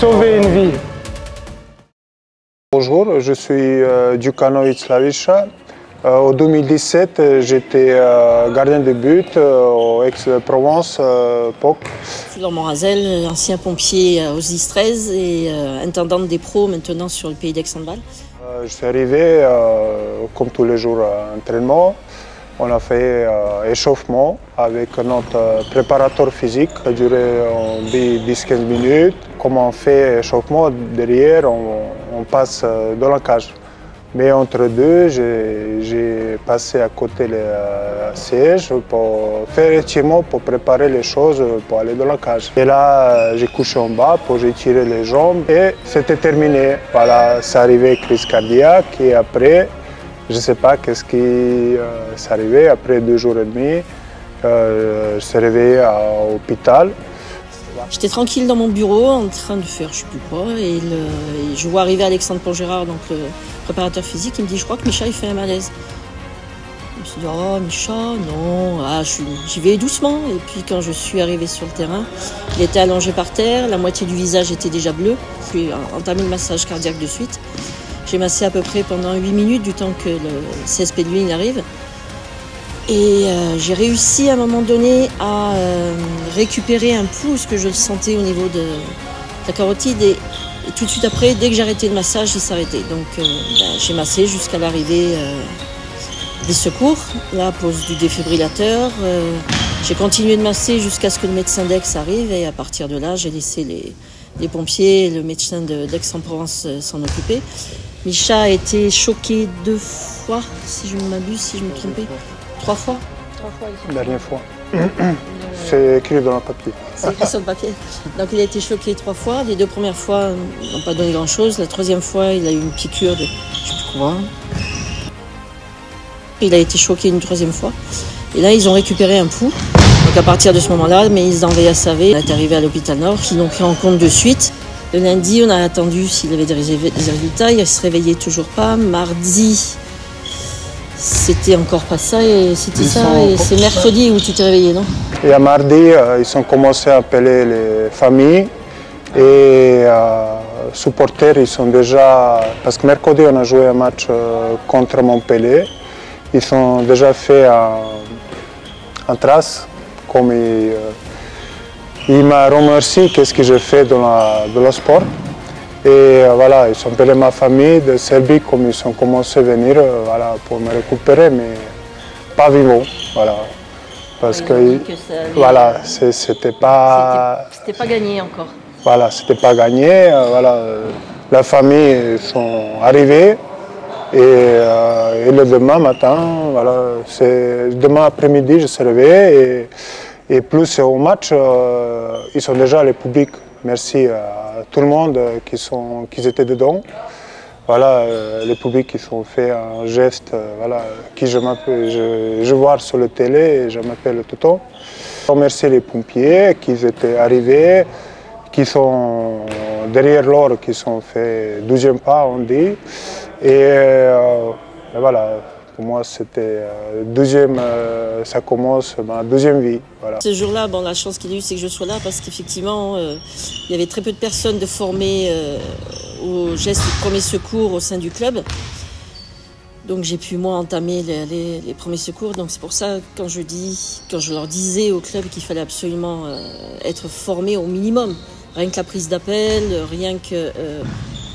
sauver une vie. Bonjour, je suis euh, Djukanovic Slavica. Euh, en 2017, j'étais euh, gardien de but euh, au Aix-Provence, euh, POC. Florent Morazel, ancien pompier aux 10-13 et euh, intendant des pros maintenant sur le pays d'Aix-en-Val. Euh, je suis arrivé, euh, comme tous les jours, à l'entraînement. On a fait euh, échauffement avec notre euh, préparateur physique. Ça a duré euh, 10-15 minutes. Comme on fait échauffement, derrière, on, passe euh, dans la cage. Mais entre deux, j'ai passé à côté le euh, siège pour faire étirement, pour préparer les choses pour aller dans la cage. Et là, euh, j'ai couché en bas pour étirer les jambes et c'était terminé. Voilà, c'est arrivé crise cardiaque et après, je ne sais pas qu'est-ce qui euh, s'est arrivé. Après deux jours et demi, euh, je suis réveillé à l'hôpital. J'étais tranquille dans mon bureau en train de faire je sais plus quoi et, je vois arriver Alexandre Pongérard, donc le préparateur physique, il me dit je crois que Micha il fait un malaise. Je me suis dit oh Micha non, ah, j'y vais doucement et puis quand je suis arrivée sur le terrain, il était allongé par terre, la moitié du visage était déjà bleu. J'ai entamé le massage cardiaque de suite. J'ai massé à peu près pendant 8 minutes du temps que le CSP de il arrive. Et euh, j'ai réussi à un moment donné à euh, récupérer un pouce que je sentais au niveau de la carotide et, tout de suite après, dès que arrêté le massage, il s'arrêtait. Donc euh, ben, j'ai massé jusqu'à l'arrivée euh, des secours, la pose du défibrillateur. euh, j'ai continué de masser jusqu'à ce que le médecin d'Aix arrive et à partir de là, j'ai laissé les, les pompiers et le médecin de- d'Aix-en-Provence s'en occuper. Micha a été choqué deux fois, si je ne m'abuse, si je me trompais. Trois fois Trois fois, il Dernière fois. C'est écrit dans le papier. C'est écrit sur le papier. Donc il a été choqué trois fois. Les deux premières fois euh, n'ont pas donné grand-chose. La troisième fois, il a eu une piqûre de je sais plus quoi. Il a été choqué une troisième fois. Et là, ils ont récupéré un pouls. Donc à partir de ce moment-là, mais ils envoyaient à Savé. On est arrivé à l'hôpital Nord, qui l'ont pris en compte de suite. Le lundi, on a attendu s'il avait des résultats-. Il se réveillait toujours pas. Mardi, c'était encore pas ça. Et c'était ça. Et c'est mercredi où tu t'es réveillé, non? Et à mardi, euh, ils ont commencé à appeler les familles et euh, supporters, ils sont déjà... Parce que mercredi, on a joué un match euh, contre Montpellier. Ils ont déjà fait un, un trace, comme euh, il m'a remercié qu'est-ce que j'ai fait dans, la, dans le sport. Et euh, voilà, ils ont appelé ma famille de Serbie, comme ils ont commencé à venir euh, voilà, pour me récupérer, mais pas vivant. Voilà. Parce que, ça voilà, c'était pas, C'était pas gagné encore. voilà, c'était pas gagné. euh, Voilà, la famille sont arrivés et, et le demain matin, voilà, c'est demain après-midi, je suis réveillé et, et plus au match, euh, ils sont déjà les publics. Merci à tout le monde euh, qui sont, qui étaient dedans. Voilà, euh, les publics qui ont fait un geste, euh, voilà, qui je je, vois sur la télé et je m'appelle tout le temps. Remercier les pompiers qui étaient arrivés, qui sont derrière l'or, qui sont fait 12e pas, on dit. Et voilà, pour moi, c'était euh, deuxième, euh, ça commence ma deuxième vie. Ce jour-là, bon, la chance qu'il a eu, c'est que je sois là parce qu'effectivement, euh, il y avait très peu de personnes de formées euh, au geste de premier secours au sein du club. Donc j'ai pu moi entamer les, premiers secours. Donc c'est pour ça quand je dis, quand je leur disais au club qu'il fallait absolument être formé au minimum, rien que la prise d'appel, rien que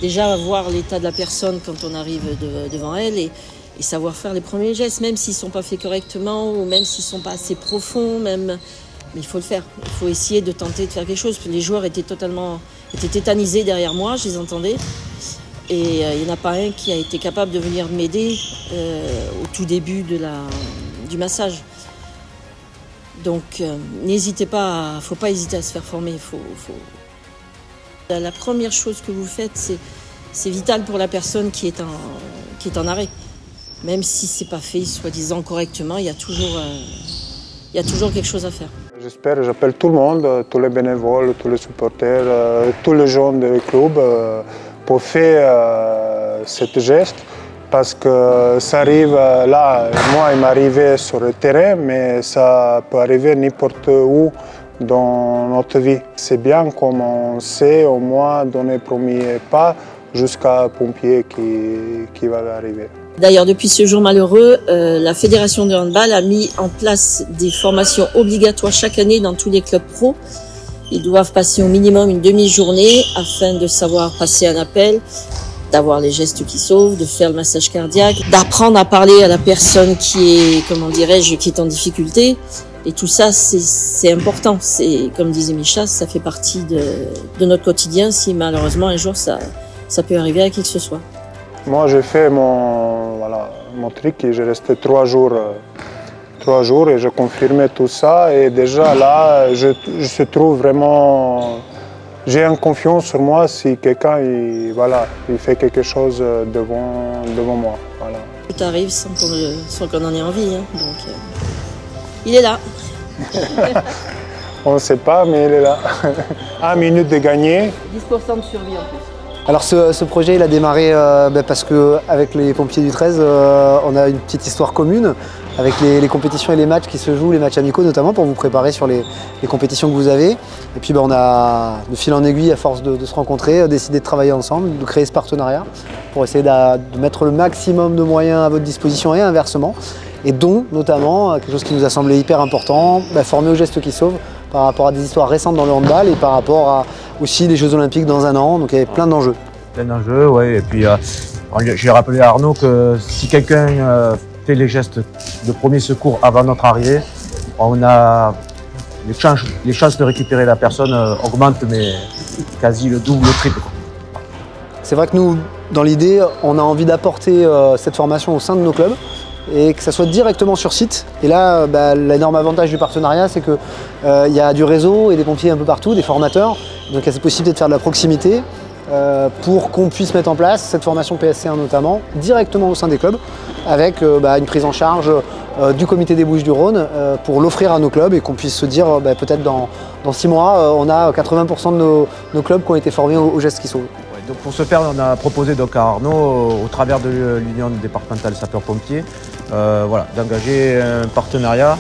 déjà voir l'état de la personne quand on arrive de- devant elle et savoir faire les premiers gestes, même s'ils sont pas faits correctement ou même s'ils sont pas assez profonds, même. Mais il faut le faire. Il faut essayer de tenter de faire quelque chose. Les joueurs étaient totalement, étaient tétanisés derrière moi, je les entendais. Et euh, il n'y en a pas un qui a été capable de venir m'aider euh, au tout début du massage. Donc euh, n'hésitez pas, il faut pas hésiter à se faire former. Faut, faut... La, première chose que vous faites, c'est, c'est vital pour la personne qui est en, qui est en arrêt. Même si c'est pas fait soi-disant correctement, il y a toujours, euh, y a toujours quelque chose à faire. J'espère, j'appelle tout le monde, euh, tous les bénévoles, tous les supporters, euh, tous les gens du club pour faire ce geste parce que ça arrive là, moi il m'est arrivé sur le terrain, mais ça peut arriver n'importe où dans notre vie. C'est bien comme on sait au moins donner le premier pas jusqu'à pompier qui, qui va arriver. D'ailleurs, depuis ce jour malheureux, euh, la Fédération de handball a mis en place des formations obligatoires chaque année dans tous les clubs pro. Ils doivent passer au minimum une demi-journée afin de savoir passer un appel, d'avoir les gestes qui sauvent, de faire le massage cardiaque, d'apprendre à parler à la personne qui est, comment dirais-je, qui est en difficulté. Et tout ça, c'est important. C'est, comme disait Micha, ça fait partie de, de notre quotidien si malheureusement un jour ça, ça peut arriver à qui que ce soit. Moi, j'ai fait mon, voilà, mon truc et j'ai resté trois jours, euh, trois jours et je confirmais tout ça. Et déjà là, je, je trouve vraiment, j'ai une confiance sur moi si quelqu'un il, voilà, il fait quelque chose devant, devant moi. Voilà. Tout arrive sans qu'on en ait envie. Hein. Donc, euh, il est là. On ne sait pas, mais il est là. Un minute de gagner. 10% de survie en plus. Alors ce, projet il a démarré euh, ben, parce qu'avec les pompiers du 13 euh, on a une petite histoire commune avec les, compétitions et les matchs qui se jouent, les matchs amicaux notamment pour vous préparer sur les, compétitions que vous avez. Et puis ben, on a de fil en aiguille à force de, se rencontrer, décidé de travailler ensemble, de créer ce partenariat pour essayer de, mettre le maximum de moyens à votre disposition et inversement. Et dont notamment quelque chose qui nous a semblé hyper important, ben, former aux gestes qui sauvent par rapport à des histoires récentes dans le handball et par rapport à aussi les Jeux Olympiques dans un an. Donc il y avait plein d'enjeux. Plein d'enjeux, oui. Et puis euh, j'ai rappelé à Arnaud que si quelqu'un euh, fait les gestes de premier secours avant notre arrivée, on a les chances, les chances de récupérer la personne euh, augmentent, mais quasi le double, le triple. C'est vrai que nous, dans l'idée, on a envie d'apporter cette formation au sein de nos clubs et que ça soit directement sur site. Et là, bah, l'énorme avantage du partenariat, c'est qu'il euh, y a du réseau et des pompiers un peu partout, des formateurs. Donc il y a cette possibilité de faire de la proximité euh, pour qu'on puisse mettre en place cette formation PSC1 notamment directement au sein des clubs avec euh, bah, une prise en charge du comité des Bouches du Rhône pour l'offrir à nos clubs et qu'on puisse se dire bah, peut-être dans, six mois, on a 80% de nos, clubs qui ont été formés aux, gestes qui sauvent. donc pour ce faire, on a proposé donc à Arnaud, au travers de l'Union départementale sapeurs-pompiers, euh, voilà, d'engager un partenariat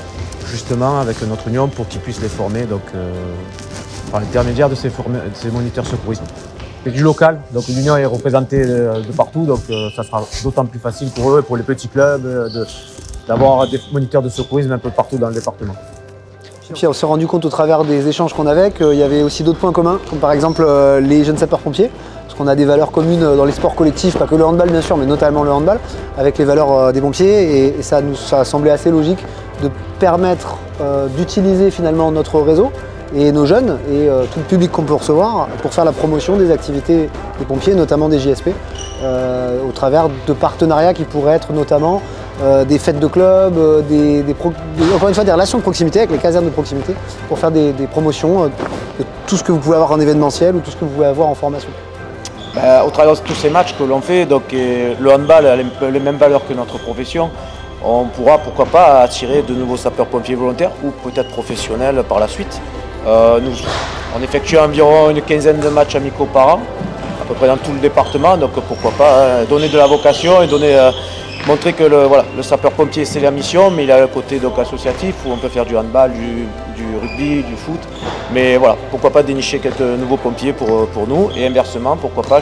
justement avec notre union pour qu'ils puissent les former donc, euh, par l'intermédiaire de ces, ces moniteurs secouristes. C'est du local, donc l'union est représentée de, partout, donc euh, ça sera d'autant plus facile pour eux, pour les petits clubs, d'avoir des moniteurs de secourisme un peu partout dans le département. Puis on s'est rendu compte au travers des échanges qu'on avait qu'il y avait aussi d'autres points communs, comme par exemple les jeunes sapeurs-pompiers on a des valeurs communes dans les sports collectifs, pas que le handball bien sûr, mais notamment le handball, avec les valeurs euh, des pompiers. Et, ça nous a semblé assez logique de permettre euh, d'utiliser finalement notre réseau et nos jeunes et euh, tout le public qu'on peut recevoir pour faire la promotion des activités des pompiers, notamment des JSP, au travers de partenariats qui pourraient être notamment des fêtes de club, des, encore une fois des relations de proximité avec les casernes de proximité pour faire des, promotions de tout ce que vous pouvez avoir en événementiel ou tout ce que vous pouvez avoir en formation. Ben, au travers de tous ces matchs que l'on fait, donc, le handball a les mêmes valeurs que notre profession, on pourra pourquoi pas attirer de nouveaux sapeurs-pompiers volontaires ou peut-être professionnels par la suite. Euh, nous, on effectue environ une quinzaine de matchs amicaux par an, à peu près dans tout le département, donc pourquoi pas hein, donner de la vocation et donner, euh, montrer que le, voilà, le sapeur-pompier c'est la mission, mais il a le côté donc, associatif où on peut faire du handball, du, du rugby, du foot. Mais voilà, pourquoi pas dénicher quelques nouveaux pompiers pour, euh, pour nous et inversement, pourquoi pas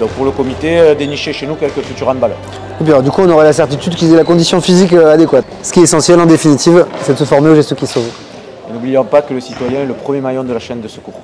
donc pour le comité, euh, dénicher chez nous quelques futurs handballeurs. Et bien, du coup, on aurait la certitude qu'ils aient la condition physique adéquate. Ce qui est essentiel en définitive, c'est de se former aux gestes qui sauvent. N'oublions pas que le citoyen est le premier maillon de la chaîne de secours.